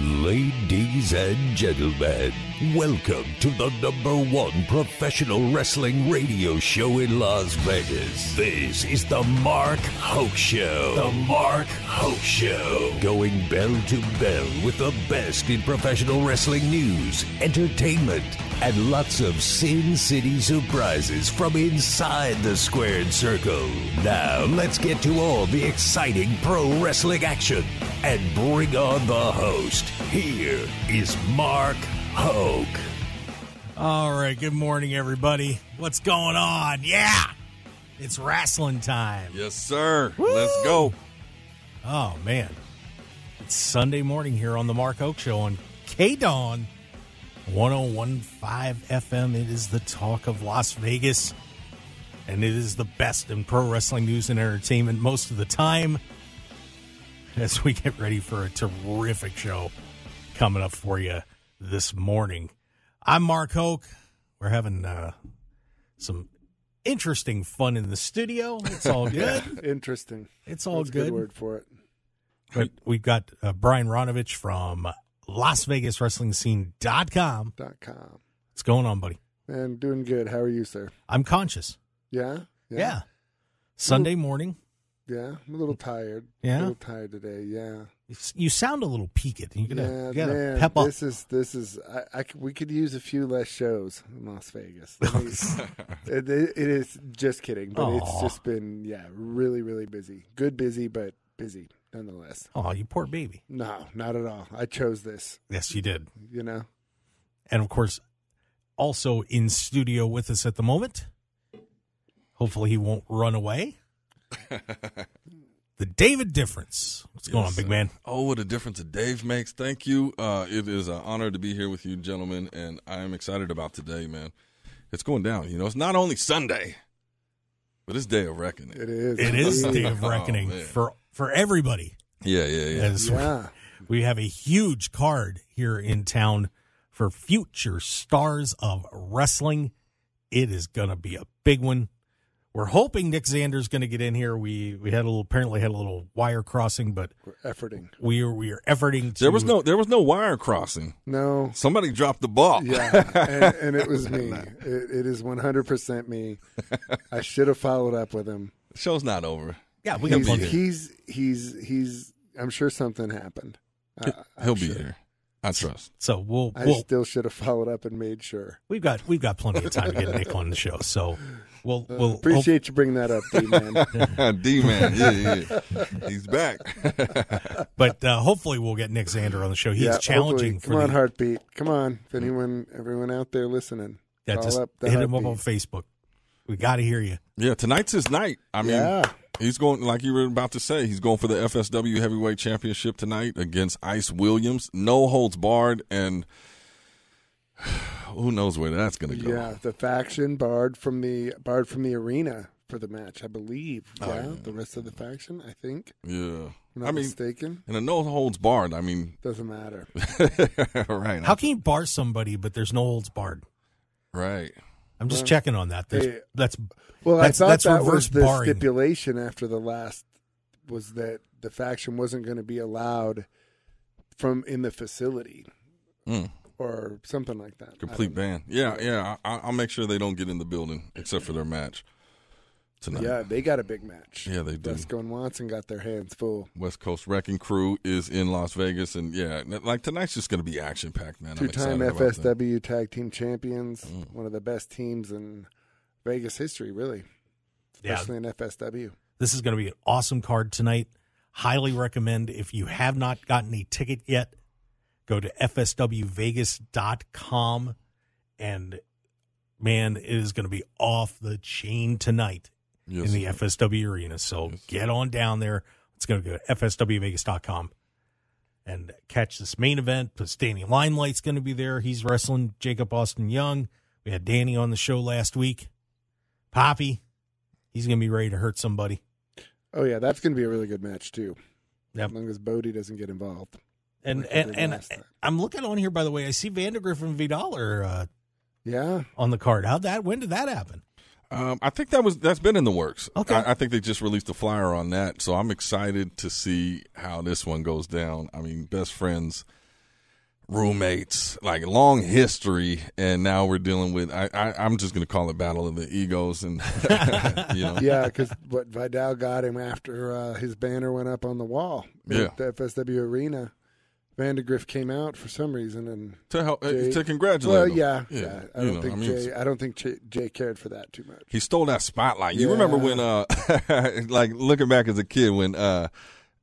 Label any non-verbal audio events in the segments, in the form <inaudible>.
Ladies and gentlemen, welcome to the number one professional wrestling radio show in Las Vegas. This is the Mark Hoke Show. The Mark Hoke Show. Going bell to bell with the best in professional wrestling news, entertainment, and lots of Sin City surprises from inside the squared circle. Now, let's get to all the exciting pro wrestling action and bring on the host. Here is Mark Hoke. All right, good morning, everybody. What's going on? Yeah, it's wrestling time. Yes, sir. Let's go. Oh, man. It's Sunday morning here on the Mark Hoke Show on KDAWN 1015 FM. It is the talk of Las Vegas, and it is the best in pro wrestling news and entertainment most of the time as we get ready for a terrific show coming up for you this morning. I'm Mark Hoke. We're having uh, some interesting fun in the studio. It's all <laughs> good. Interesting. It's all That's good. good word for it. But we've got uh, Brian Ronovech from Las Vegas Wrestling Scene.com. Dot com. What's going on, buddy? Man, doing good. How are you, sir? I'm conscious. Yeah? Yeah. Sunday morning. Yeah. I'm a little tired. Yeah? A little tired today. Yeah. You sound a little peaked. You gotta, yeah, you gotta man. pep up. This is this is. I, I c- we could use a few less shows in Las Vegas. <laughs> It, it- it is just kidding, but it's just been yeah, really, really busy. Good busy, but busy nonetheless. Oh, you poor baby. No, not at all. I chose this. Yes, you did. You know. And of course, also in studio with us at the moment. Hopefully, he won't run away. <laughs> the David difference. What's going on, big sir. man? Oh, what a difference a Dave makes. Thank you. Uh, it is an honor to be here with you, gentlemen, and I am excited about today, man. It's going down. You know, it's not only Sunday, but it's Day of Reckoning. It is. It is. <laughs> Day of Oh, Reckoning man. for for everybody. Yeah, yeah, yeah. As we- Yeah. we have a huge card here in town for future stars of wrestling. It is going to be a big one. We're hoping Nick Xander's going to get in here. We we had a little apparently had a little wire crossing, but We're efforting. we are we are efforting to. There was no there was no wire crossing. No. Somebody dropped the ball. Yeah, and, and it was me. It, it is 100% me. I should have followed up with him. The show's not over. Yeah, we got He's, he's he's he's. I'm sure something happened. I, uh, I'm He'll be sure. here. I trust. So we'll I we'll still should have followed up and made sure. we've got we've got plenty of time to get Nick on the show. So we'll we'll Appreciate you bringing that up, D man. <laughs> D man, yeah, yeah. He's back. <laughs> but uh, hopefully we'll get Nick Xander on the show. He's yeah, challenging hopefully. for Come on, the, heartbeat. Come on. If anyone, everyone out there listening, yeah, call just up the hit him up on Facebook. We got to hear you. Yeah, tonight's his night. I mean, Yeah. He's going like you were about to say. He's going for the FSW Heavyweight Championship tonight against Ice Williams. No holds barred, and <sighs> who knows where that's going to go. Yeah, the faction barred from the barred from the arena for the match, I believe. Oh, yeah, yeah. the rest of the faction, I think. Yeah. I'm not I mean, mistaken. and a no holds barred. I mean, Doesn't matter. <laughs> right? How can you bar somebody but there's no holds barred? right? I'm just checking on that. There's, Hey, that's Well, That's- I thought that's that reverse was the barring. stipulation after the last was that the faction wasn't going to be allowed from in the facility Mm, or something like that. Complete ban. Yeah, yeah. I, I'll make sure they don't get in the building except for their match tonight. Yeah, they got a big match. Yeah, they do. Dusko and Watson got their hands full. West Coast Wrecking Crew is in Las Vegas, and yeah, like tonight's just going to be action packed, man. Two-time excited about that. FSW tag team champions, Mm. one of the best teams in Vegas history, really, yeah. especially in FSW. This is going to be an awesome card tonight. Highly recommend if you have not gotten a ticket yet, go to fswvegas.com and man, it is going to be off the chain tonight Yes, in the sir. FSW arena. So Yes. get on down there. It's going to go to fswvegas.com and catch this main event. Plus, Danny Limelight's going to be there. He's wrestling Jacob Austin Young. We had Danny on the show last week. Poppy, he's going to be ready to hurt somebody. Oh yeah, that's going to be a really good match too. Yep. As long as Bodie doesn't get involved. And Like and, and time. I'm looking on here, by the way. I see Vandergriff and Vidal are uh, Yeah, on the card. How'd that? When did that happen? Um, I think that was that's been in the works. Okay. I, I think they just released a flyer on that, so I'm excited to see how this one goes down. I mean, best friends roommates, like long history, and now we're dealing with. I, I I'm just gonna call it battle of the egos, and <laughs> <laughs> you know, Yeah, because what Vidal got him after uh, his banner went up on the wall Yeah. at the FSW Arena. Vandegrift came out for some reason, and to help Jay- to congratulate. well, him. yeah, yeah. I don't know, think I mean, Jay. I don't think Jay, Jay cared for that too much. he stole that spotlight. You Yeah. remember when, uh, <laughs> like looking back as a kid when uh,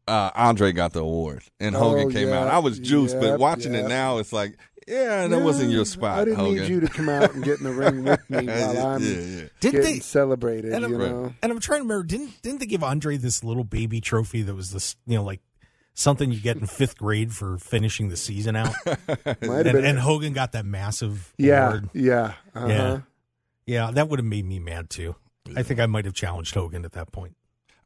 uh, Andre got the award and Hogan Oh, came yeah. out. I was juiced, but Yep, watching it now, it's like, yeah, that wasn't your spot. I didn't Hogan. need you to come out and get in the ring <laughs> with me while I'm yeah, yeah. Didn't getting they? celebrated. And I'm, you know, and I'm trying to remember. Didn't didn't they give Andre this little baby trophy that was this you know like something you get in fifth grade for finishing the season out? <laughs> might have and, been. and Hogan got that massive yeah, award. yeah, uh-huh. Yeah. Yeah, that would have made me mad too. I think I might have challenged Hogan at that point.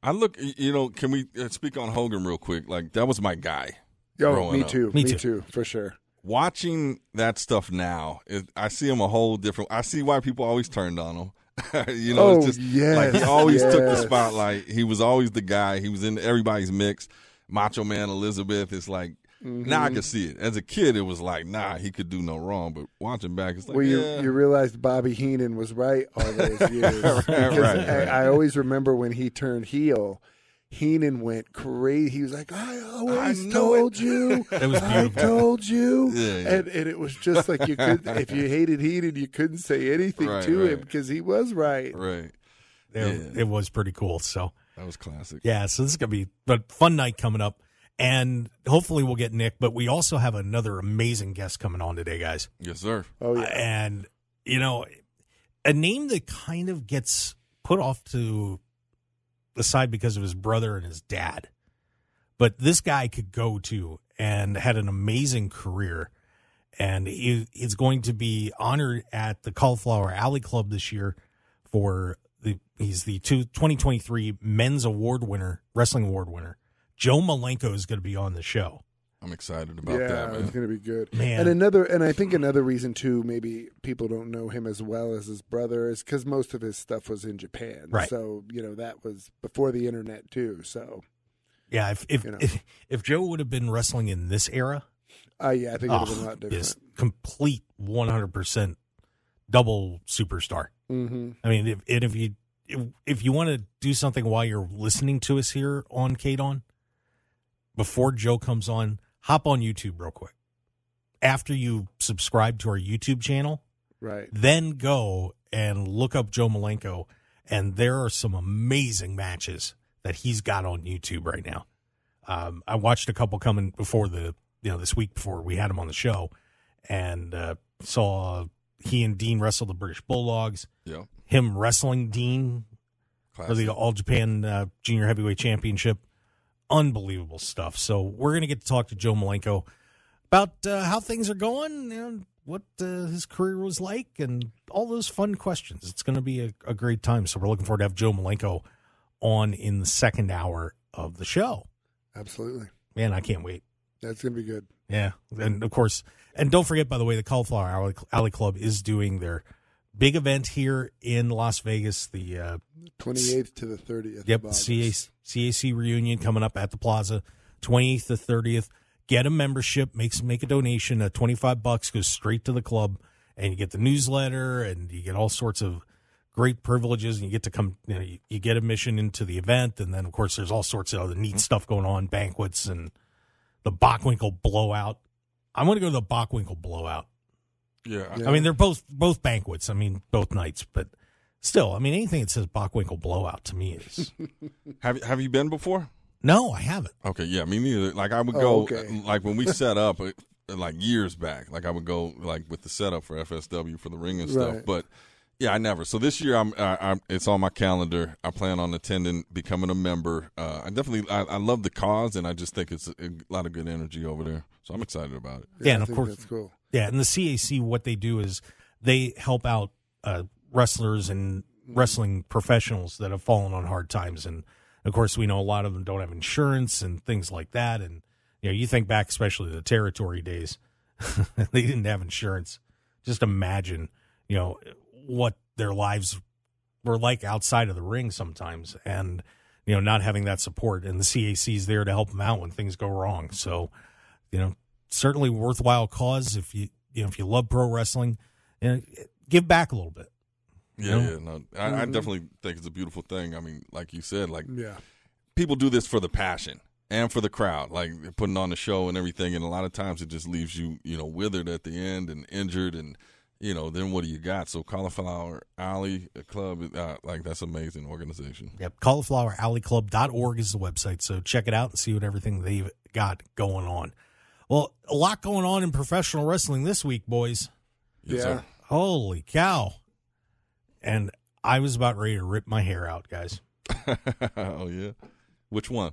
I look, you know, can we uh, speak on Hogan real quick? Like that was my guy. Oh, me up. too. Me Me, too. too. for sure. Watching that stuff now, it, I see him a whole different. I see why people always turned on him. <laughs> you know, Oh, it's just yes, like he always took the spotlight. He was always the guy. He was in everybody's mix. Macho Man Elizabeth is like. Mm-hmm. Now I can see it. As a kid, it was like, nah, he could do no wrong. But watching back, it's like, well, you, yeah, you realized Bobby Heenan was right all those <laughs> years. Right, Because right, I, right. I always remember when he turned heel, Heenan went crazy. He was like, "I always knew told <laughs> it." you, That was I told you," Yeah, yeah. and and it was just like you could, if you hated Heenan, you couldn't say anything Right, to him because he was right. right. It, Yeah. it was pretty cool. So That was classic. yeah, so this is gonna be a fun night coming up, and hopefully we'll get Nick. But we also have another amazing guest coming on today, guys. Yes, sir. Oh yeah, and you know a name that kind of gets put off to the side because of his brother and his dad but this guy could go to and had an amazing career and he is going to be honored at the cauliflower alley club this year for the he's the two, 2023 men's award winner wrestling award winner joe malenko is going to be on the show I'm excited about yeah, that, it's gonna be good. Man. And another, and I think another reason too, maybe people don't know him as well as his brother is because most of his stuff was in Japan. Right. So you know that was before the internet too. So yeah if if, You know. if, if joe would have been wrestling in this era uh, yeah, I think it would have been a lot different. complete 100% double superstar. hmm I mean, if and if you if, if you want to do something while you're listening to us here on KDAWN, before Joe comes on, hop on YouTube real quick. After you subscribe to our YouTube channel, Right. then go and look up Joe Malenko, and there are some amazing matches that he's got on YouTube right now. Um, I watched a couple coming before the you know this week before we had him on the show, and uh, saw he and Dean wrestle the British Bulldogs. Yeah. Him wrestling Dean for the All Japan uh, Junior Heavyweight Championship. Unbelievable stuff. So we're going to get to talk to Joe Malenko about uh, how things are going and what uh, his career was like and all those fun questions. It's going to be a, a great time. So we're looking forward to have Joe Malenko on in the second hour of the show. Absolutely. Man, I can't wait. That's gonna be good. Yeah, and of course, and don't forget, by the way, the Cauliflower Alley, Alley Club is doing their big event here in Las Vegas. The uh, Twenty eighth to the thirtieth. Yep, CAC, CAC reunion coming up at the Plaza, twenty eighth to thirtieth. Get a membership, make make a donation. Uh, twenty five bucks goes straight to the club, and you get the newsletter, and you get all sorts of great privileges, and you get to come. You know, you, you get admission into the event, and then of course there's all sorts of other neat stuff going on, banquets and the Bockwinkel blowout. I'm going to go to the Bockwinkel blowout. Yeah. Yeah. I mean, they're both both banquets. I mean, both nights, but still, I mean, anything that says Bockwinkel blowout to me is <laughs> Have Have you been before? no, I haven't. Okay, yeah, me neither. Like I would Oh, go, okay. like when we <laughs> set up, uh, like years back. Like I would go, like with the setup for FSW for the ring and stuff. Right. But yeah, I never. So this year, I'm, I, I'm, it's on my calendar. I plan on attending, becoming a member. Uh, I definitely, I, I love the cause, and I just think it's a, a lot of good energy over there. So I'm excited about it. Yeah, and of course- that's cool. Yeah, and the CAC, what they do is they help out uh, wrestlers and wrestling professionals that have fallen on hard times, and of course, we know a lot of them don't have insurance and things like that. And you know, you think back, especially the territory days, <laughs> they didn't have insurance. Just imagine, you know, what their lives were like outside of the ring sometimes, and you know, not having that support. And the CAC is there to help them out when things go wrong. So, you know, certainly worthwhile cause if you you know if you love pro wrestling, and give back a little bit. Yeah, know? yeah. No, I, I mm-hmm. definitely think it's a beautiful thing. I mean, like you said, like Yeah. people do this for the passion and for the crowd, like putting on the show and everything. And a lot of times it just leaves you, you know, withered at the end and injured, and you know, then what do you got? So Cauliflower Alley Club, uh, like that's amazing organization. Yep, caulifloweralleyclub.org is the website, so check it out and see what everything they've got going on. Well, a lot going on in professional wrestling this week, boys. Yes, Yeah. sir. Holy cow! And I was about ready to rip my hair out, guys. <laughs> oh yeah. Which one?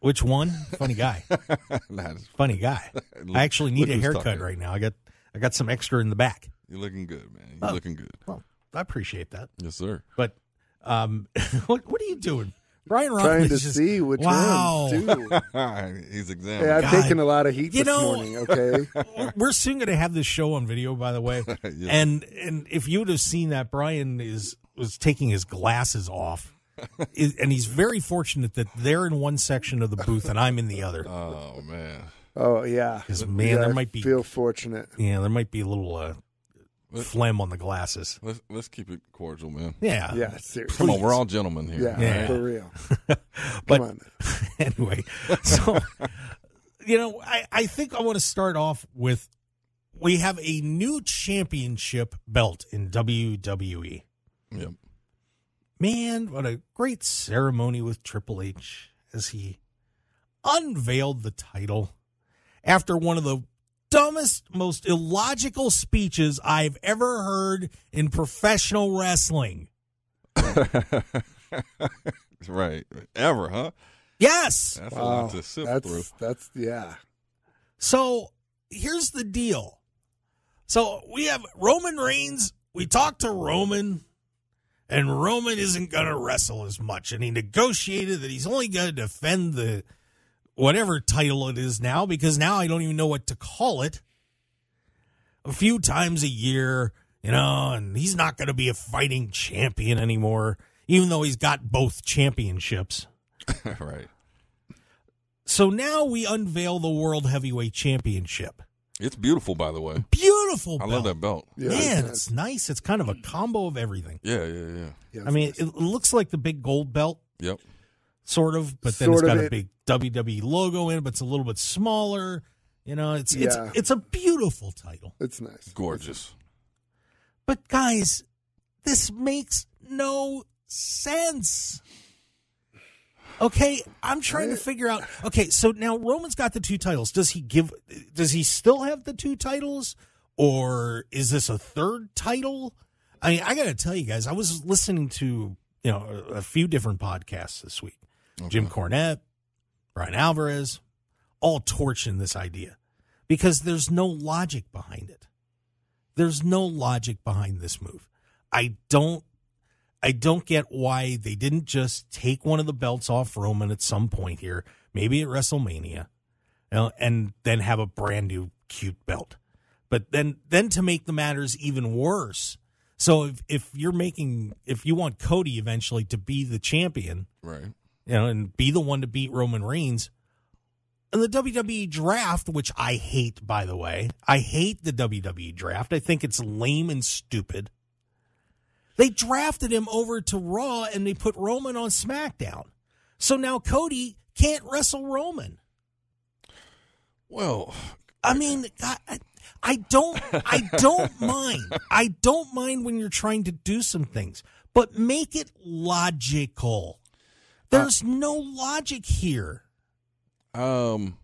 Which one? Funny guy. <laughs> Nah, Funny guy. <laughs> I actually need a haircut talking. right now. I got I got some extra in the back. You're looking good, man. You're Oh. looking good. Well, I appreciate that. Yes, sir. But um, <laughs> what what are you doing, Brian? Rock Trying to just- see which wow. ones <laughs> do. <laughs> He's examining. Hey, I've God. taken a lot of heat You this know- morning. Okay. We're soon going to have this show on video, by the way. Yeah. And and if you would have seen that, Brian is was taking his glasses off, and he's very fortunate that they're in one section of the booth and I'm in the other. Oh man. Oh yeah. 'Cause, man, Yeah, there might be Feel fortunate. yeah, there might be a little uh, phlegm on the glasses. Let's let's keep it cordial, man. Yeah, Yeah. Seriously. Come on, we're all gentlemen here. Yeah, Yeah. For real. <laughs> But- Come on. <laughs> anyway, so you know, I, I think I want to start off with we have a new championship belt in WWE. Yep. Man, what a great ceremony with Triple H as he unveiled the title after one of the dumbest, most illogical speeches I've ever heard in professional wrestling. <laughs> right. Ever, huh? Yes. That's a lot to sift That's through. that's yeah. So here's the deal. So we have Roman Reigns. We talked to Roman, and Roman isn't going to wrestle as much. And he negotiated that he's only going to defend the whatever title it is now because now I don't even know what to call it. A few times a year, you know, and he's not going to be a fighting champion anymore, even though he's got both championships. <laughs> right. So now we unveil the World Heavyweight Championship. It's beautiful, by the way. Beautiful I belt. love that belt. Yeah, Man, it's it's nice. It's kind of a combo of everything. Yeah, yeah, yeah. Yeah, I mean, it's it looks like the big gold belt, Yep. Sort of, but then Sort it's of got a it- big WWE logo in it, but it's a little bit smaller. You know, it's Yeah. it's it's a beautiful title. it's nice. Gorgeous. But guys, this makes no sense. Okay, I'm trying to figure out. Okay, so now Roman's got the two titles. Does he give? Does he still have the two titles, or is this a third title? I mean, I got to tell you guys, I was listening to you know a, a few different podcasts this week. Jim Cornette, Bryan Alvarez, all torching this idea because there's no logic behind it. There's no logic behind this move. I don't I don't get why they didn't just take one of the belts off Roman at some point here, maybe at WrestleMania, you know, and then have a brand new cute belt. But then then to make the matters even worse. So if, if you're making if you want Cody eventually to be the champion, Right. You know, and be the one to beat Roman Reigns. And the WWE draft, which I hate, by the way, I hate the WWE draft. I think it's lame and stupid. They drafted him over to Raw and they put Roman on SmackDown. So now Cody can't wrestle Roman. Well, I mean, I, I- I don't, I don't <laughs> mind. I don't mind when you're trying to do some things, but make it logical. There's no logic here. um,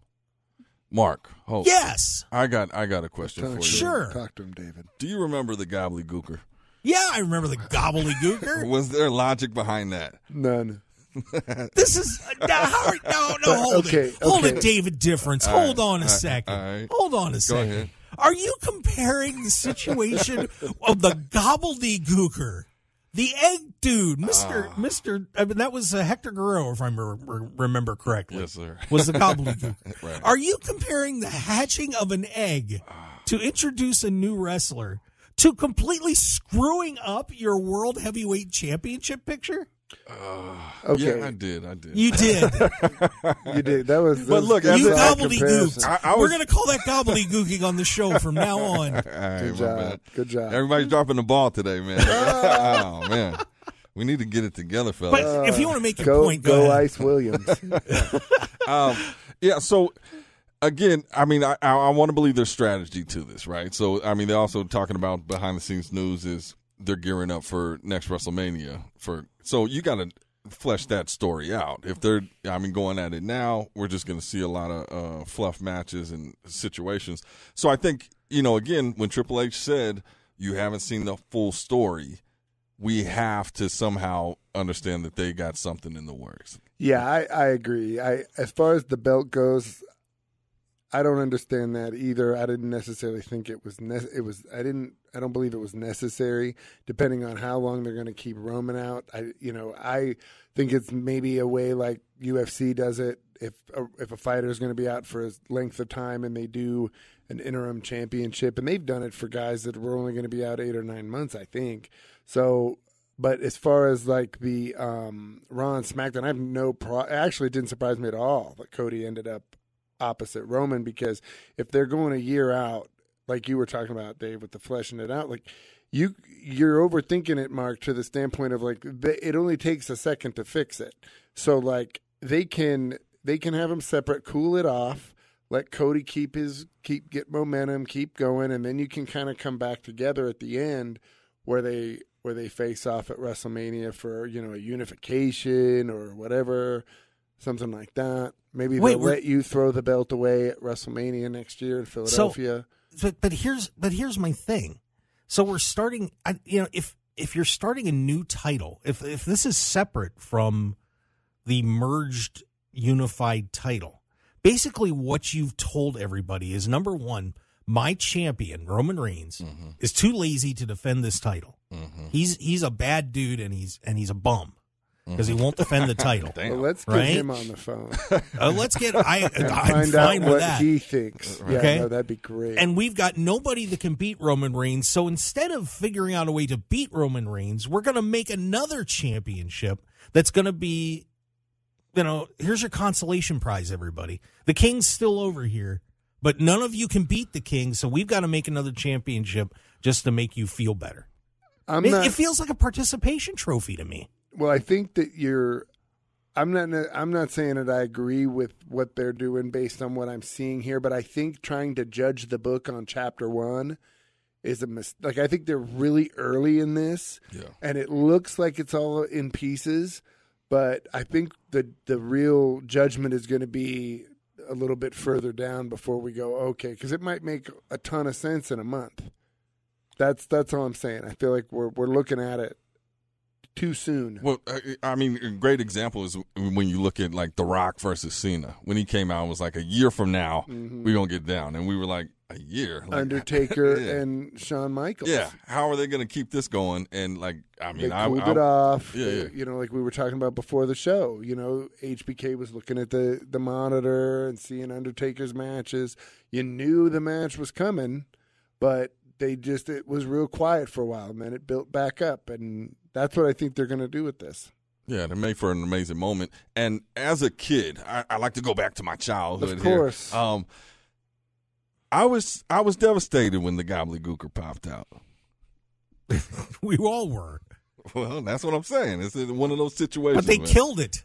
Mark. Hold. Yes. I got I got a question Talk for you. Sure. Talk to him, David. Do you remember the gobbledygooker? Yeah, I remember the gobbledygooker. <laughs> Was there logic behind that? None. <laughs> this is no, how are- no, no. Hold Okay, it, hold okay. it, David. Difference. All hold right, on a all right, second. all right. Hold on a second. ahead. Are you comparing the situation <laughs> of the gobbledygooker, the egg dude, Mister Ah. Mister? I mean, that was uh, Hector Guerrero, if I re- re- remember correctly. Yes, sir. Was the <laughs> gobbledygooker? Right. Are you comparing the hatching of an egg to introduce a new wrestler to completely screwing up your world heavyweight championship picture? Okay. Yeah, I did. I did. You did. <laughs> You did. That was. But look, was you after- that gobbledygooked. comparison. I- I We're going to call that gobbledygooking on the show from now on. <laughs> All right, Good job. bad. Good job. Everybody's dropping the ball today, man. <laughs> oh man, we need to get it together, fellas. But if you want to make your go point, go, go ahead. Ice Williams. um, yeah. So again, I mean, I, I, I want to believe there's strategy to this, right? So I mean, they're also talking about behind the scenes news is they're gearing up for next WrestleMania. For so you got to flesh that story out. If they're, I mean, going at it now, we're just going to see a lot of uh, fluff matches and situations. So I think you know, again, when Triple H said you haven't seen the full story. We have to somehow understand that they got something in the works. Yeah, I, I agree. I as far as the belt goes, I don't understand that either. I didn't necessarily think it was ne- it was I didn't I don't believe it was necessary depending on how long they're going to keep Roman out. I you know, I think it's maybe a way like UFC does it if a, if a fighter is going to be out for a length of time and they do an interim championship and they've done it for guys that were only going to be out 8 or 9 months, I think. So but as far as like the um, Raw and SmackDown, I have no pro. Actually, it didn't surprise me at all that Cody ended up opposite Roman because if they're going a year out, like you were talking about, Dave, with the fleshing it out, like you you're overthinking it, Mark, to the standpoint of like it only takes a second to fix it. So like they can they can have them separate, cool it off, let Cody keep his keep get momentum, keep going, and then you can kind of come back together at the end where they where they face off at WrestleMania for you know a unification or whatever, something like that. Maybe Wait, they'll we're- let you throw the belt away at WrestleMania next year in Philadelphia. but but here's but here's my thing. So we're starting. I, you know, if if you're starting a new title, if if this is separate from the merged unified title, basically what you've told everybody is number one, my champion Roman Reigns mm-hmm. is too lazy to defend this title. Mm-hmm. He's he's a bad dude and he's and he's a bum because he won't defend the title. <laughs> Damn. well, let's get Right? him on the phone <laughs> Uh, let's get. I and I'm find out fine with what that. he thinks. Yeah, Okay. no, that'd be great. and we've got nobody that can beat Roman Reigns. So instead of figuring out a way to beat Roman Reigns, we're going to make another championship that's going to be, you know, here's your consolation prize, everybody. The King's still over here, but none of you can beat the King. So we've got to make another championship just to make you feel better. I'm It, not. it feels like a participation trophy to me. Well, I think that you're. I'm not. I'm not saying that I agree with what they're doing based on what I'm seeing here, but I think trying to judge the book on chapter one is a mis- like I think they're really early in this, Yeah. and it looks like it's all in pieces. But I think the the real judgment is going to be a little bit further down before we go okay, because it might make a ton of sense in a month. That's that's all I'm saying. I feel like we're we're looking at it too soon. Well, I- I mean, a great example is when you look at like The Rock versus Cena. When he came out, it was like a year from now mm-hmm. we're gonna get down, and we were like a year. Like, Undertaker <laughs> yeah. and Shawn Michaels. Yeah, how are they gonna keep this going? And like, I They mean, I, cooled I, it off. Yeah, yeah. You know, like we were talking about before the show. You know, HBK was looking at the the monitor and seeing Undertaker's matches. You knew the match was coming, but they just it was real quiet for a while, and then it built back up, and that's what I think they're going to do with this. Yeah, they made for an amazing moment. And as a kid, I, I like to go back to my childhood. Of here. course. Um, I was I was devastated when the gobbledygooker popped out. <laughs> We all were, Well, that's what I'm saying. It's one of those situations. but they man. killed it.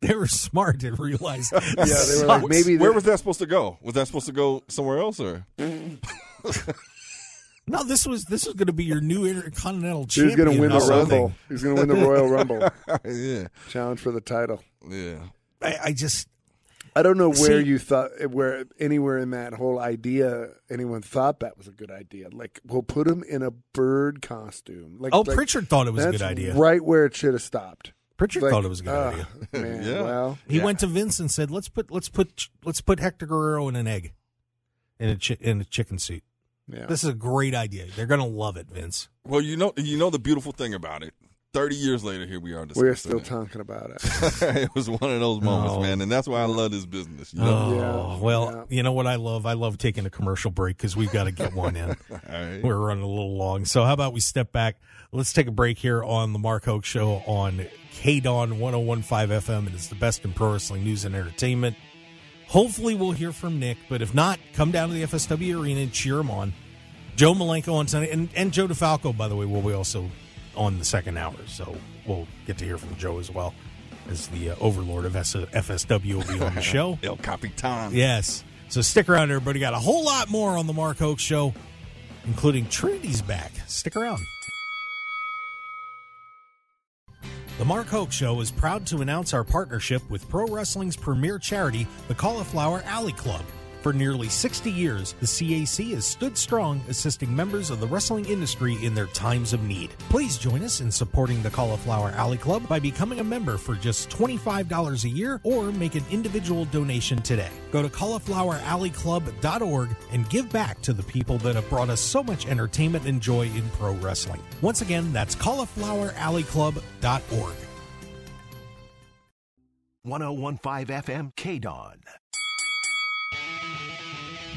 They were smart to realize. <laughs> Yeah, they were like maybe Where was that supposed to go? Was that supposed to go somewhere else, or <laughs> No, this was this was going to be your new intercontinental champion. going to win the something. Rumble. He was going to win the Royal Rumble <laughs> yeah, challenge for the title. yeah. I, I just I don't know where See- you thought where anywhere in that whole idea anyone thought that was a good idea. Like we'll put him in a bird costume. Like oh, like, Prichard thought it was a good idea. Right where it should have stopped. Prichard Like, thought it was a good ah, idea. <laughs> Man, Yeah. well, He Yeah. went to Vince and said, "Let's put let's put let's put Hector Guerrero in an egg, in a chi- in a chicken suit. Yeah. This is a great idea. They're going to love it, Vince." Well, you know, you know the beautiful thing about it 30 years later, here we are We're still it. talking about it. <laughs> it was one of those moments, Oh. man, and that's why I love this business. You know? Oh, Yeah, well, you know what I love? I love taking a commercial break because we've got to get one in. <laughs> All right. We're running a little long. So, how about we step back? Let's take a break here on the Mark Hoke Show on KDAWN 1015 FM. And It is the best in pro wrestling news and entertainment. Hopefully, we'll hear from Nick, but if not, come down to the FSW Arena and cheer him on. Joe Malenko on Sunday, and, and Joe DeFalco, by the way, will be also on the second hour. So, we'll get to hear from Joe as well as the uh, overlord of S- FSW will be on the <laughs> show. El Capitan. Yes. So stick around, everybody. Got a whole lot more on the Mark Hoke Show, including Trinity's back. Stick around. The Mark Hoke Show is proud to announce our partnership with pro wrestling's premier charity, the Cauliflower Alley Club. For nearly 60 years, the CAC has stood strong assisting members of the wrestling industry in their times of need. Please join us in supporting the Cauliflower Alley Club by becoming a member for just $25 a year or make an individual donation today. Go to caulifloweralleyclub.org and give back to the people that have brought us so much entertainment and joy in pro wrestling. Once again, that's caulifloweralleyclub.org. 1015 FM KDAWN.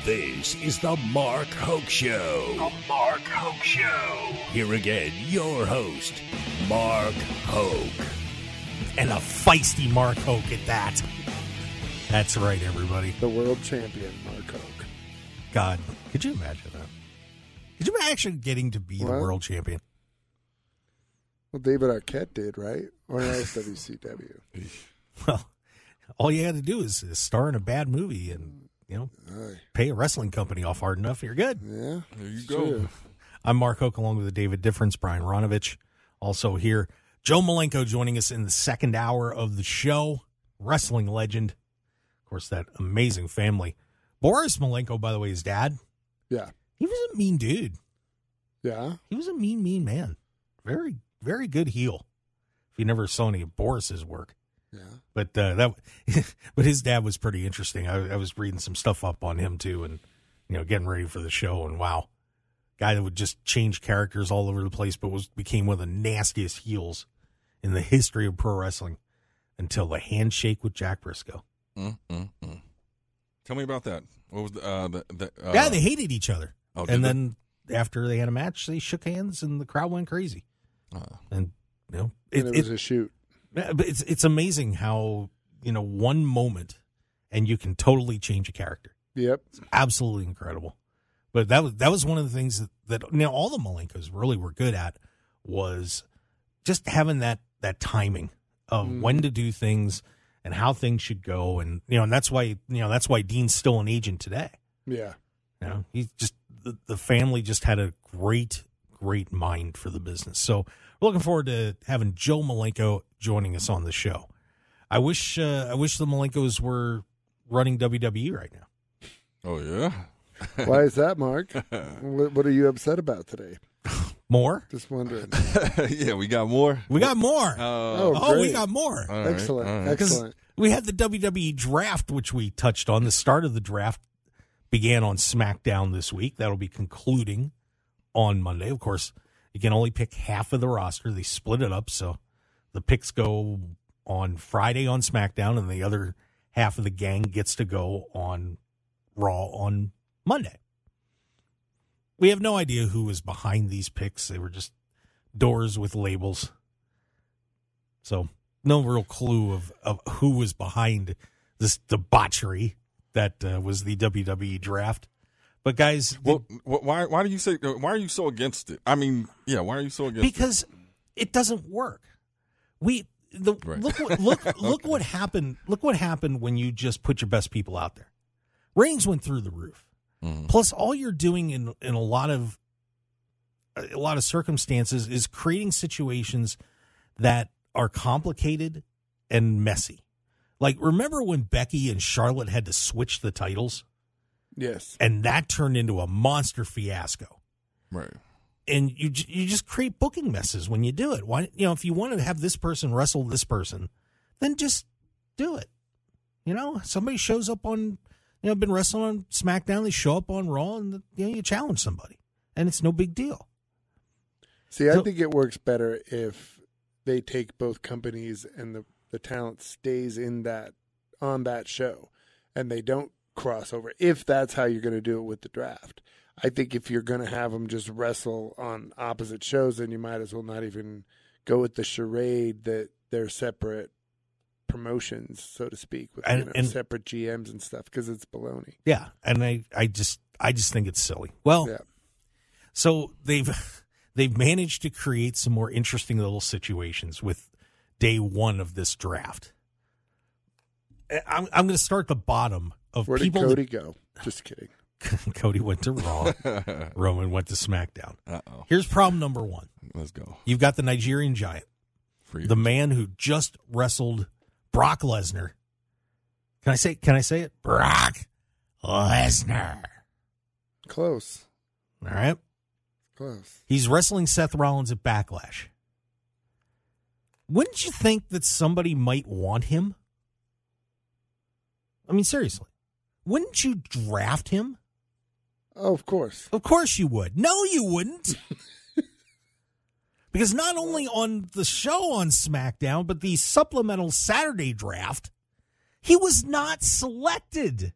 This is the Mark Hoke Show. The Mark Hoke Show. Here again, your host, Mark Hoke. And a feisty Mark Hoke at that. That's right, everybody. the world champion, Mark Hoke. God, could you imagine that? Could you imagine getting to be the world champion? Well, David Arquette did, right? Or that's WCW. <laughs> Well, all you had to do is, is star in a bad movie and, you know, Aye. pay a wrestling company off hard enough. You're good. Yeah. There you go. true. I'm Mark Hoke along with the David Difference, Brian Ronovech, also here. Joe Malenko joining us in the second hour of the show. Wrestling legend. Of course, that amazing family. Boris Malenko, by the way, his dad, Yeah. he was a mean dude. Yeah. He was a mean, mean man. Very, very good heel. If you never saw any of Boris's work. Yeah. But uh, that, <laughs> but his dad was pretty interesting. I, I was reading some stuff up on him too, and you know, getting ready for the show. And wow, guy that would just change characters all over the place, but was became one of the nastiest heels in the history of pro wrestling until the handshake with Jack Brisco. Mm, mm, mm. Tell me about that. What was the, uh, the, the uh, yeah, they hated each other, oh, did and they? then after they had a match, they shook hands, and the crowd went crazy. Uh, And you know, And it, it was it- a shoot. But it's it's amazing how you know one moment and you can totally change a character. Yep. Absolutely incredible. But that was that was one of the things that, that now all the Malenkos really were good at was just having that that timing of Mm. when to do things and how things should go and you know and that's why you know that's why Dean's still an agent today. Yeah. You know, he just the, the family just had a great, great mind for the business. So looking forward to having Joe Malenko joining us on the show. I wish uh, I wish the Malenkos were running WWE right now. oh yeah. <laughs> Why is that, Mark? what, what are you upset about today? More? Just wondering. <laughs> yeah, we got more. We got more. Uh, Oh, oh, we got more. all right, excellent. all right. Excellent. We had the WWE draft, which we touched on. The start of the draft began on SmackDown this week. That'll be concluding on Monday. Of course, you can only pick half of the roster. They split it up, so the picks go on Friday on SmackDown, and the other half of the gang gets to go on Raw on Monday. We have no idea who was behind these picks. They were just doors with labels. So no real clue of, of who was behind this debauchery that uh, was the WWE draft. But guys, Well, wh- why why do you say why are you so against it? I mean, yeah, why are you so against it? because it doesn't work. We the Right. look what look <laughs> look what happened. Look what happened when you just put your best people out there. Ratings went through the roof. Mhm. Plus, all you're doing in in a lot of a lot of circumstances is creating situations that are complicated and messy. Like, remember when Becky and Charlotte had to switch the titles, Yes. and that turned into a monster fiasco. Right. and you you just create booking messes when you do it. Why you know if you want to have this person wrestle this person, then just do it. You know, somebody shows up on you know been wrestling on SmackDown, they show up on Raw, and you know you challenge somebody, and it's no big deal. See, I So- think it works better if they take both companies and the the talent stays in that on that show, and they don't cross over. If that's how you're going to do it with the draft, I think if you're going to have them just wrestle on opposite shows, then you might as well not even go with the charade that they're separate promotions, so to speak, with And- you know, and- separate GMs and stuff because it's baloney. Yeah, and I, I just, I just think it's silly. Well, Yeah. so they've, <laughs> they've managed to create some more interesting little situations with day one of this draft. I- I'm, I'm going to start the bottom of Where did people. Cody go? Just kidding. <laughs> Cody went to Raw. <laughs> Roman went to SmackDown. Uh oh. Here's problem number one. Let's go. You've got the Nigerian giant, the man who just wrestled Brock Lesnar. Can I say? Can I say it? Brock Lesnar. Close. All right. Close. He's wrestling Seth Rollins at Backlash. Wouldn't you think that somebody might want him? I mean, seriously. Wouldn't you draft him? Oh, of course. Of course you would. No, you wouldn't. <laughs> because not only on the show on SmackDown, but the supplemental Saturday draft, he was not selected.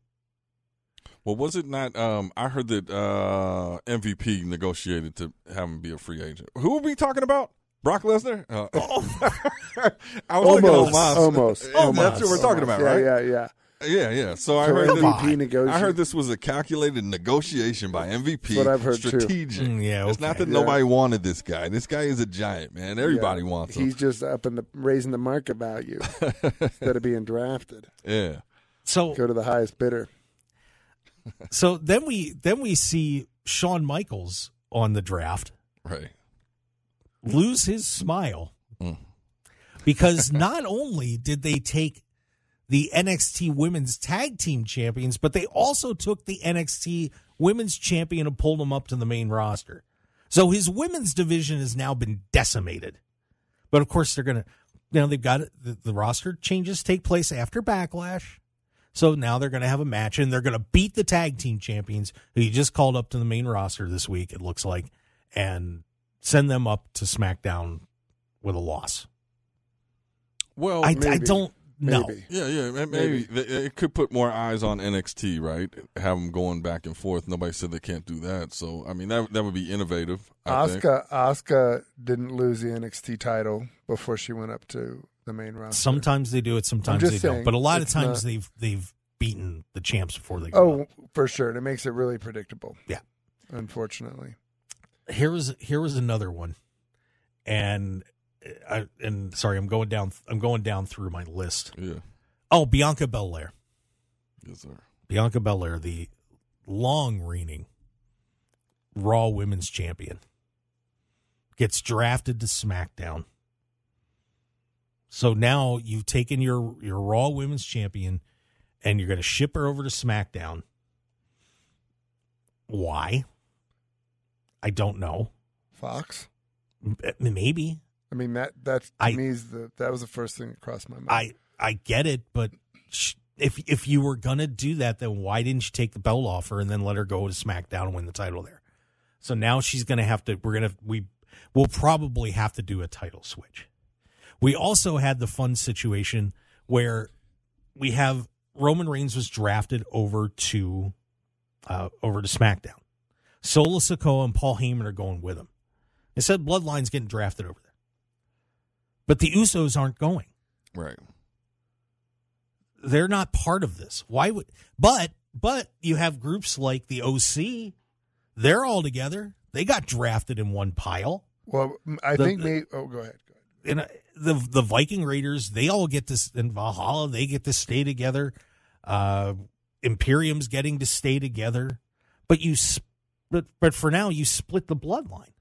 Well, was it not? Um, I heard that uh, MVP negotiated to have him be a free agent. Who are we talking about? Brock Lesnar? Uh, <laughs> I was looking at Almost. Omos. Almost. Almost. <laughs> That's what we're talking about, yeah, right? Yeah, yeah. Yeah, yeah. So I heard Come that, on. MVP negotiate. I heard this was a calculated negotiation by MVP. That's what I've heard, too. Mm, yeah, It's not okay. that nobody wanted this guy. This guy is a giant, man. Everybody Yeah. wants him. He's just up in the raising the market value <laughs> instead of being drafted. yeah. So Go to the highest bidder. so then we then we see Shawn Michaels on the draft Right. lose his smile Mm. because not only did they take the NXT Women's Tag Team Champions, but they also took the NXT Women's Champion and pulled him up to the main roster. So his women's division has now been decimated. But of course, they're going to, you know, they've got the, the roster changes take place after Backlash. So now they're going to have a match and they're going to beat the tag team champions who you just called up to the main roster this week, it looks like, and send them up to SmackDown with a loss. Well, I, I don't know. Maybe. Yeah, yeah, ma- maybe, it could put more eyes on NXT, right? Have them going back and forth. Nobody said they can't do that, so I mean that that would be innovative. I think. Asuka Asuka didn't lose the NXT title before she went up to the main roster. Sometimes they do it, sometimes just they don't. But a lot of times not- they've they've beaten the champs before they go. Oh, for sure. And it makes it really predictable. Yeah. Unfortunately. here was here was another one, and I and sorry, I'm going down. I'm going down through my list. Yeah, Oh, Bianca Belair, yes, sir. Bianca Belair, the long reigning Raw Women's Champion, gets drafted to SmackDown. So now you've taken your your Raw Women's Champion, and you're going to ship her over to SmackDown. Why? I don't know. Fox. Maybe I mean that that's to I- me is the that was the first thing that crossed my mind. I I get it, but sh- if if you were gonna do that, then why didn't you take the belt off her and then let her go to SmackDown and win the title there? So now she's gonna have to. We're gonna we will probably have to do a title switch. We also had the fun situation where we have Roman Reigns was drafted over to uh, over to SmackDown. Solo Sikoa and Paul Heyman are going with him. They said Bloodline's getting drafted over there, but the Usos aren't going Right. they're not part of this. Why would but but you have groups like the OC, they're all together. They got drafted in one pile. well, I The- think maybe. Oh, go ahead. Go ahead. And the the Viking Raiders, they all get this in Valhalla, they get to stay together. Uh Imperium's getting to stay together. But you but but for now you split the bloodline.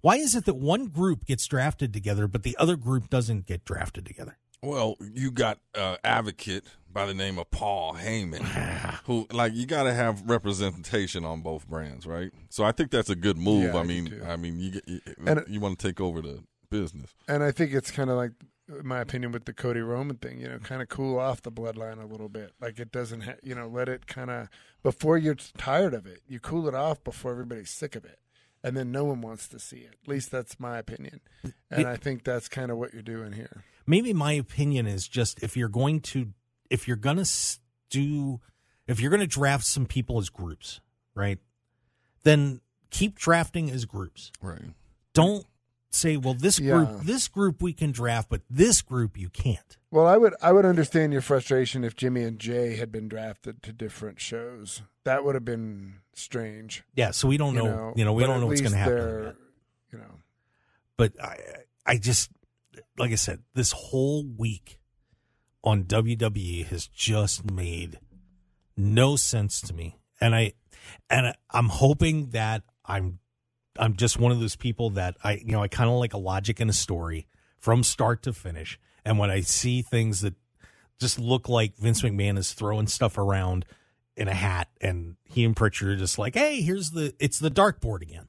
Why is it that one group gets drafted together but the other group doesn't get drafted together? Well, you got uh, advocate by the name of Paul Heyman, <laughs> who like you got to have representation on both brands, right? So I think that's a good move. Yeah, I I mean, too. I mean, you get- you, you want to take over the business. And I think it's kind of like, my opinion, with the Cody Roman thing. You know, kind of cool off the bloodline a little bit. Like it doesn't, ha- you know, let it kind of before you're tired of it. You cool it off before everybody's sick of it. And then no one wants to see it. At least that's my opinion, and I think that's kind of what you're doing here. maybe my opinion is just if you're going to if you're going to do if you're going to draft some people as groups right then keep drafting as groups Right. don't say well this group Yeah. this group we can draft but this group you can't Well, I would I would understand your frustration if Jimmy and Jay had been drafted to different shows. That would have been strange. yeah so we don't You know, know, you know we don't know what's going to happen yet. You know, but i i just like i said this whole week on wwe has just made no sense to me and i and I, i'm hoping that i'm i'm just one of those people that i you know i kind of like a logic in a story from start to finish and when i see things that just look like vince mcmahon is throwing stuff around in a hat and he and Prichard are just like hey here's the it's the dartboard again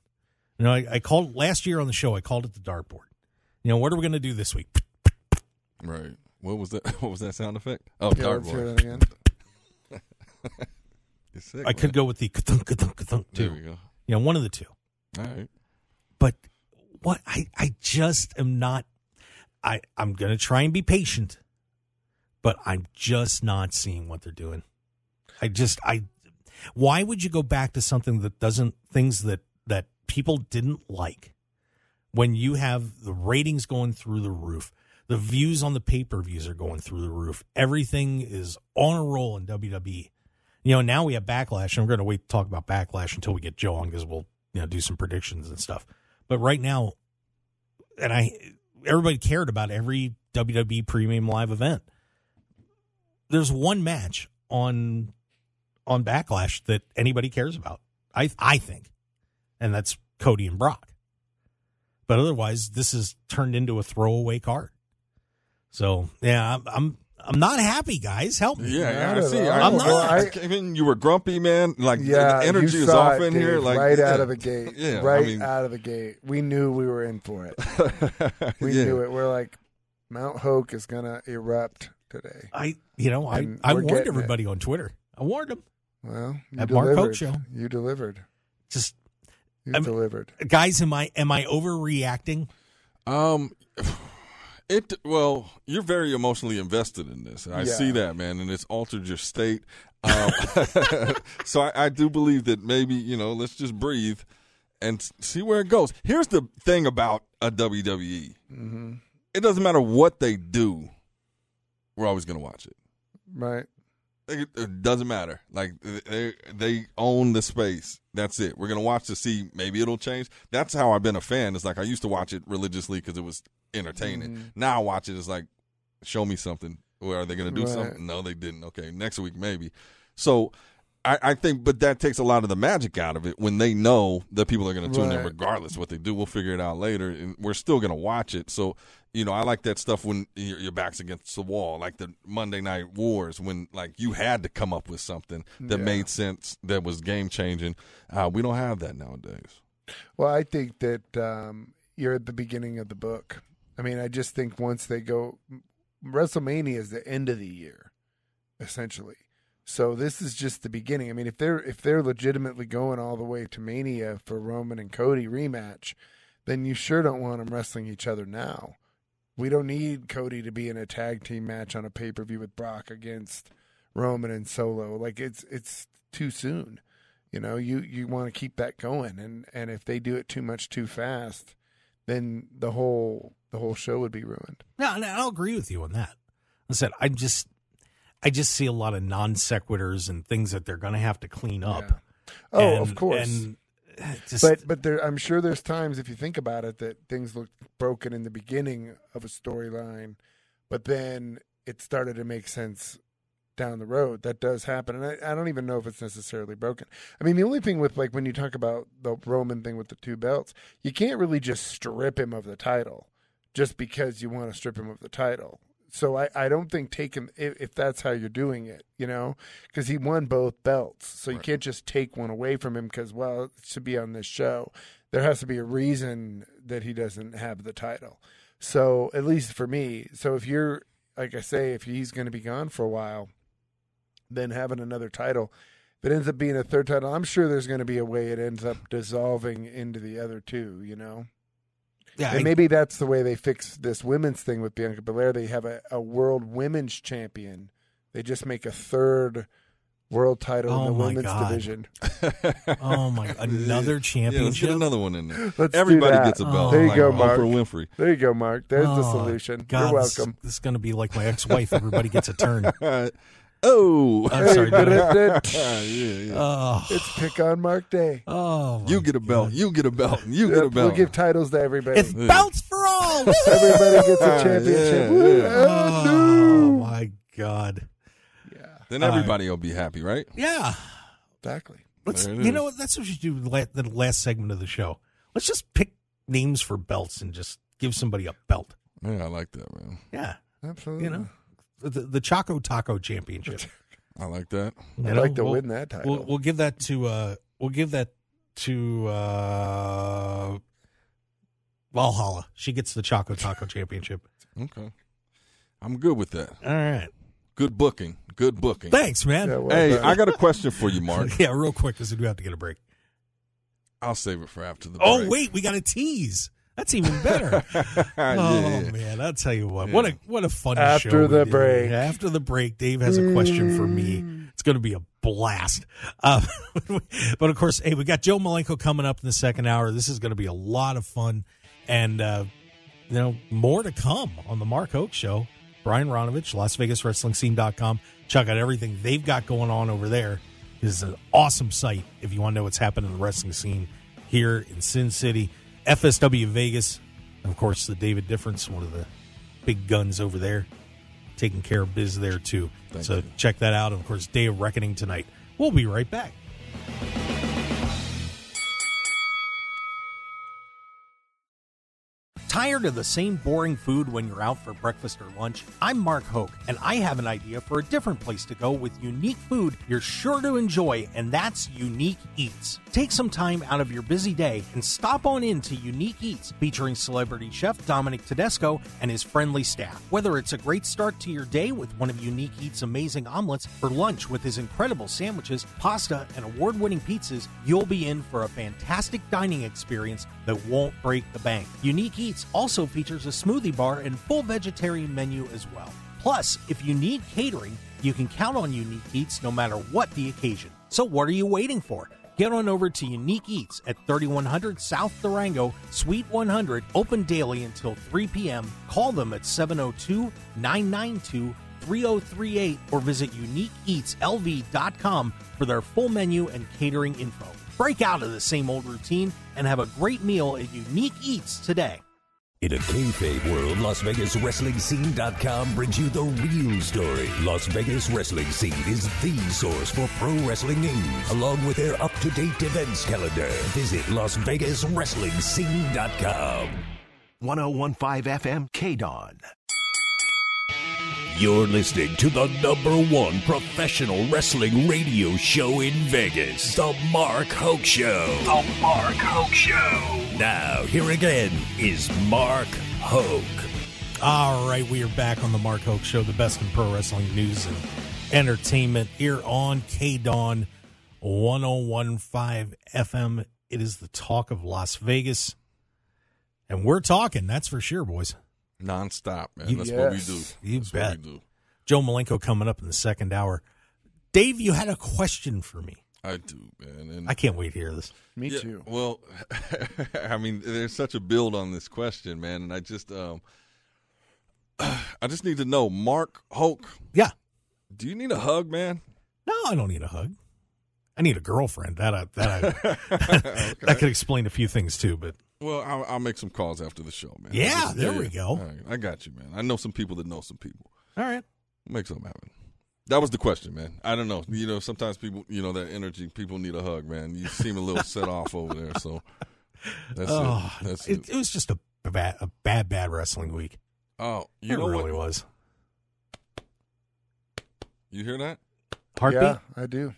you know i, I called last year on the show i called it the dartboard you know what are we going to do this week Right. What was that? <laughs> What was that sound effect? Oh, yeah, let's hear dartboard. that again. <laughs> You're sick, i could go with the ka-thunk, ka-thunk, ka-thunk, There too we go. you know one of the two All right. but what I I just am not I I'm going to try and be patient but I'm just not seeing what they're doing. I just I why would you go back to something that doesn't things that that people didn't like when you have the ratings going through the roof. The views on the pay-per-views are going through the roof. Everything is on a roll in WWE. You know, now we have backlash, and we're going to wait to talk about backlash until we get Joe on because we'll you know do some predictions and stuff. But right now, and I everybody cared about every WWE premium live event. There's one match on on Backlash that anybody cares about. I I think, and that's Cody and Brock. But otherwise, this is turned into a throwaway card. So yeah, I'm I'm, I'm not happy, guys. Help me. Yeah, yeah, I see. I, I'm not. I came in, you were grumpy, man. Like Yeah, the energy is off it, in here. Like right yeah. out of the gate. <laughs> Yeah, I right mean- out of the gate. We knew we were in for it. <laughs> We Yeah. knew it. We're like, Mount Hoke is gonna erupt today. I you know I And I warned getting it. everybody on Twitter. I warned them. Well, you At Mark delivered. Show. You delivered. Just You I'm- delivered. guys, am I am I overreacting? Um, it well, you're very emotionally invested in this. I Yeah. see that, man, and it's altered your state. Um, <laughs> so I, I do believe that maybe you know, let's just breathe and see where it goes. Here's the thing about a WWE: hmm it doesn't matter what they do, we're always going to watch it. Right. It, it doesn't matter. Like they they own the space. That's it. We're gonna watch to see. Maybe it'll change. That's how I've been a fan. It's like I used to watch it religiously because it was entertaining. Mhm. Now I watch it. It's like, show me something. Where are they gonna do Right. something? No, they didn't. Okay, next week maybe. So. I, I think, but that takes a lot of the magic out of it when they know that people are going to tune in Right. regardless what they do. We'll figure it out later, and we're still going to watch it. So, you know, I like that stuff when your, your back's against the wall, like the Monday Night Wars, when like you had to come up with something that Yeah. made sense, that was game changing. Uh, we don't have that nowadays. Well, I think that um, you're at the beginning of the book. I mean, I just think once they go, WrestleMania is the end of the year, essentially. So this is just the beginning. I mean, if they're if they're legitimately going all the way to Mania for Roman and Cody rematch, then you sure don't want them wrestling each other now. We don't need Cody to be in a tag team match on a pay per view with Brock against Roman and Solo. Like it's it's too soon. You know, you you want to keep that going, and and if they do it too much too fast, then the whole the whole show would be ruined. No, no, I'll agree with you on that. I said I just I just see a lot of non sequiturs and things that they're going to have to clean up. Yeah. Oh, And- of course. And <sighs> just, but but there, I'm sure there's times if you think about it that things look broken in the beginning of a storyline, but then it started to make sense down the road. That does happen, and I, I don't even know if it's necessarily broken. I mean, the only thing with like when you talk about the Roman thing with the two belts, you can't really just strip him of the title just because you want to strip him of the title. So I, I don't think take him if, if that's how you're doing it, you know, because he won both belts. So you can't just take one away from him because well it should be on this show. There has to be a reason that he doesn't have the title. So at least for me, so if you're like I say, if he's going to be gone for a while, then having another title if it ends up being a third title, I'm sure there's going to be a way it ends up dissolving into the other two. You know, Yeah, and I- maybe that's the way they fix this women's thing with Bianca Belair. They have a, a world women's champion. They just make a third world title Oh in the women's God. division. <laughs> Oh my! <laughs> Another Yeah, let's championship. get another one in there. Let's do Everybody that. gets a belt. There you like go, Oprah Winfrey. There you go, Mark. There's the Oh, solution. God, You're this- welcome. This, is going to be like my ex-wife. Everybody gets a turn. <laughs> oh, I'm sorry. Hey, <laughs> yeah, yeah. <laughs> Oh, It's pick on Mark Day. oh, You get a belt. God. You get a belt. You get a belt. We'll give titles to everybody. It's belts for all. <laughs> everybody gets a championship. yeah. Woo, oh my God! Yeah, then everybody will be happy, right? Yeah. exactly. Let's. You is. know what? That's what you do. The the last segment of the show. Let's just pick names for belts and just give somebody a belt. Yeah, I like that, man. Yeah. Absolutely. You know, the, the Choco Taco Championship. <laughs> I like that. You I'd like to we'll- win that title. We'll, we'll give that to. uh We'll give that to uh Valhalla. She gets the Choco Taco Championship. Okay, I'm good with that. All right. Good booking. Good booking. Thanks, man. Yeah, well hey, done. I got a question for you, Mark. <laughs> yeah, real quick because we do have to get a break. I'll save it for after the. Oh break. wait, we got a tease. That's even better. <laughs> oh yeah. man, I'll tell you what. What a what a fun After show. we the break. Yeah, After the break, Dave has a question for me. It's going to be a blast. Uh, <laughs> but of course, hey, we got Joe Malenko coming up in the second hour. This is going to be a lot of fun, and uh, you know more to come on the Mark Hoke Show. Brian Ronovech, LasVegasWrestlingScene.com. Check out everything they've got going on over there. It's an awesome site if you want to know what's happening in the wrestling scene here in Sin City. FSW Vegas, of course, the David Difference, one of the big guns over there, taking care of biz there too. Thank so you. check that out. And of course, Day of Reckoning tonight. We'll be right back. Tired of the same boring food when you're out for breakfast or lunch? I'm Mark Hoke, and I have an idea for a different place to go with unique food you're sure to enjoy, and that's Unique Eats. Take some time out of your busy day and stop on in to Unique Eats, featuring celebrity chef Dominic Tedesco and his friendly staff. Whether it's a great start to your day with one of Unique Eats' amazing omelets, or lunch with his incredible sandwiches, pasta, and award winning pizzas, you'll be in for a fantastic dining experience that won't break the bank. Unique Eats also features a smoothie bar and full vegetarian menu as well. Plus, if you need catering, you can count on Unique Eats no matter what the occasion. So what are you waiting for? Get on over to Unique Eats at 3100 South Durango, Suite 100, open daily until 3 p.m. Call them at 702 992 3038 or visit uniqueeatslv.com for their full menu and catering info. Break out of the same old routine and have a great meal at Unique Eats today. In a kayfabe world, LasVegasWrestlingScene.com brings you the real story. Las Vegas Wrestling Scene is the source for pro wrestling news, along with their up-to-date events calendar. Visit LasVegasWrestlingScene.com. 1015 FM KDAWN. You're listening to the number one professional wrestling radio show in Vegas, The Mark Hoke Show. The Mark Hoke Show. Now, here again is Mark Hoke. All right, we are back on the Mark Hoke Show, the best in pro wrestling news and entertainment here on KDAWN 1015 FM. It is the talk of Las Vegas. And we're talking, that's for sure, boys. Nonstop, man. You- That's what we do. You That's bet. what we do. Joe Malenko coming up in the second hour. Dave, you had a question for me. I do, man. And I can't wait to hear this. Me Yeah, too. Well, <laughs> I mean, there's such a build on this question, man, and I just, um, <clears throat> I just need to know, Mark Hoke, Yeah. do you need a hug, man? No, I don't need a hug. I need a girlfriend. That I, that I, <laughs> <laughs> that could explain a few things too. But Well, I'll, I'll make some calls after the show, man. Yeah, Just- there we go. All right, I got you, man. I know some people that know some people. all right, Make something happen. That was the question, man. I don't know. You know, sometimes people, you know, that energy, people need a hug, man. You seem a little set off over there, so that's oh, it. That's it, it. it was just a bad, a bad, bad wrestling week. Oh, you it know really what? was. You hear that? Heartbeat. Yeah, I do.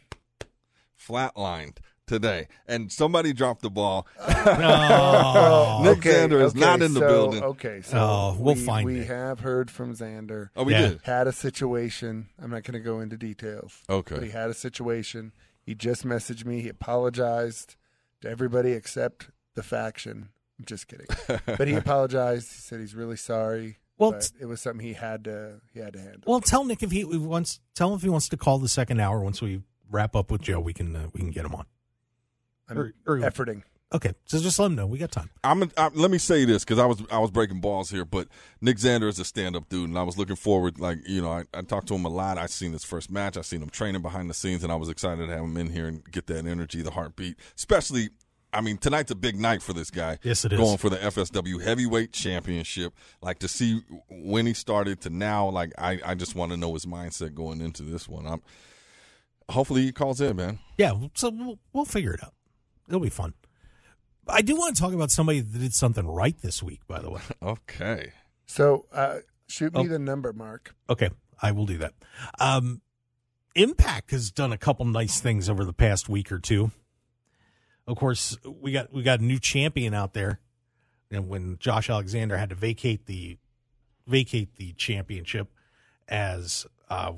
Flatlined today, and somebody dropped the ball. Oh, <laughs> Nick Xander is not in the so- building. Okay, so Oh, we'll we, find We it. have heard from Xander. Oh, we Yeah. did. Had a situation. I'm not going to go into details. Okay, but he had a situation. He just messaged me. He apologized to everybody except the faction. I'm just kidding. <laughs> but he apologized. He said he's really sorry. Well, but it was something he had to he had to handle. Well, tell Nick if he wants. Tell him if he wants to call the second hour once we wrap up with Joe. We can uh, we can get him on. I'm or- or- efforting. Okay, so just let him know we got time. I'm, I, let me say this because I was I was breaking balls here, but Nick Xander is a stand up dude, and I was looking forward. Like you know, I, I talked to him a lot. I seen his first match. I seen him training behind the scenes, and I was excited to have him in here and get that energy, the heartbeat. Especially, I mean, tonight's a big night for this guy. Yes, it is. Going for the FSW Heavyweight Championship. Like to see when he started to now. Like I, I just want to know his mindset going into this one. I'm. Hopefully he calls in, man. Yeah, so we'll, we'll figure it out. It'll be fun. I do want to talk about somebody that did something right this week. By the way, <laughs> Okay. So uh, shoot me Oh. the number, Mark. okay, I will do that. Um, Impact has done a couple nice things over the past week or two. Of course, we got we got a new champion out there, and when Josh Alexander had to vacate the vacate the championship, as uh,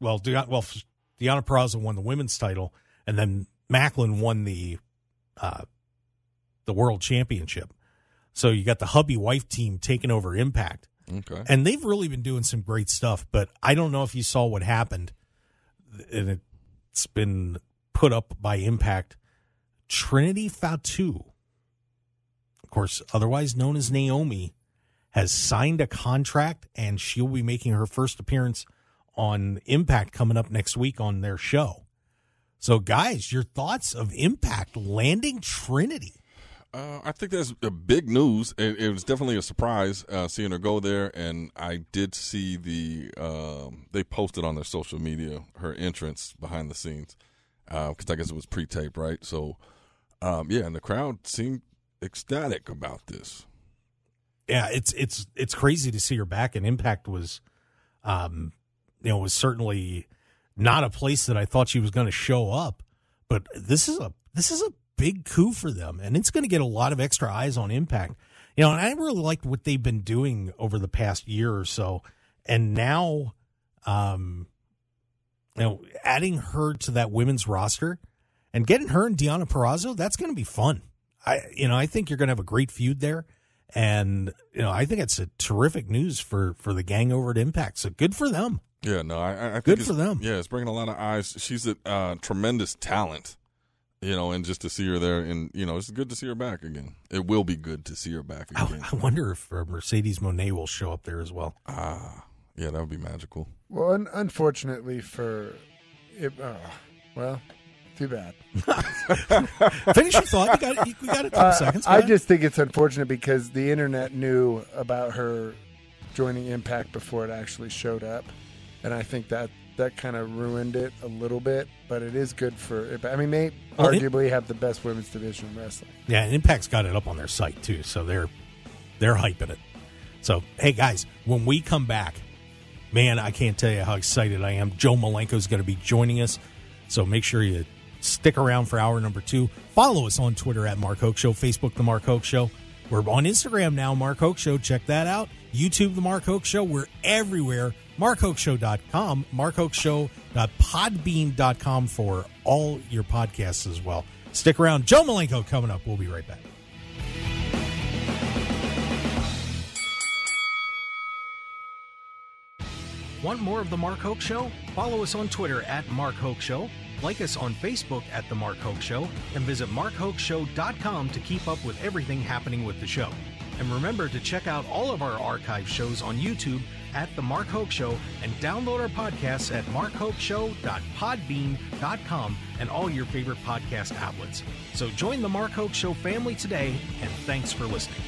well, De- well, Deonna Purrazzo won the women's title, and then Maclin won the uh, the world championship. So you got the hubby wife team taking over Impact. Okay. And they've really been doing some great stuff, but I don't know if you saw what happened. And it's been put up by Impact. Trinity Fatu, of course, otherwise known as Naomi, has signed a contract and she'll be making her first appearance on Impact coming up next week on their show. So, guys, your thoughts of Impact landing Trinity? Uh, I think that's a big news. It, it was definitely a surprise uh, seeing her go there, and I did see the um, they posted on their social media her entrance behind the scenes because I guess it was pre-taped, right? So, um, yeah, and the crowd seemed ecstatic about this. yeah, it's it's it's crazy to see her back. And Impact was, um, you know, was certainly not a place that I thought she was going to show up. But this is a this is a big coup for them, and it's going to get a lot of extra eyes on Impact. You know, and I really liked what they've been doing over the past year or so, and now, um, you know, adding her to that women's roster and getting her and Deonna Purrazzo, that's going to be fun. I, you know, I think you're going to have a great feud there, and you know, I think it's a terrific news for for the gang over at Impact. So good for them. Yeah, no, I, I I think Good it's- for them. Yeah, it's bringing a lot of eyes. She's a uh, tremendous talent, you know, and just to see her there, and you know, it's good to see her back again. It will be good to see her back again. I wonder if uh, Mercedes Moné will show up there as well. Ah, yeah, that would be magical. Well, un- unfortunately for it, oh, well, too bad. <laughs> Finish your thought. You got we got a couple Uh, seconds. Go I ahead. just think it's unfortunate because the internet knew about her joining Impact before it actually showed up, and I think that that kind of ruined it a little bit. But it is good for. Impact. I mean, they oh, Well, it- arguably have the best women's division in wrestling. Yeah, and Impact's got it up on their site too, so they're they're hyping it. So, hey guys, when we come back, man, I can't tell you how excited I am. Joe Malenko is going to be joining us, so make sure you stick around for hour number two. Follow us on Twitter at Mark Hoke Show, Facebook the Mark Hoke Show. We're on Instagram now, Mark Hoke Show. Check that out. YouTube the Mark Hoke Show. We're everywhere. MarkHokeShow.com, MarkHokeShow.podbean.com for all your podcasts as well. Stick around. Joe Malenko coming up. We'll be right back. Want more of The Mark Hoke Show? Follow us on Twitter at Mark Hoke Show, like us on Facebook at The Mark Hoke Show, and visit MarkHokeShow.com to keep up with everything happening with the show. And remember to check out all of our archive shows on YouTube at The Mark Hoke Show and download our podcasts at markhokeshow.podbean.com and all your favorite podcast outlets. So join The Mark Hoke Show family today, and thanks for listening.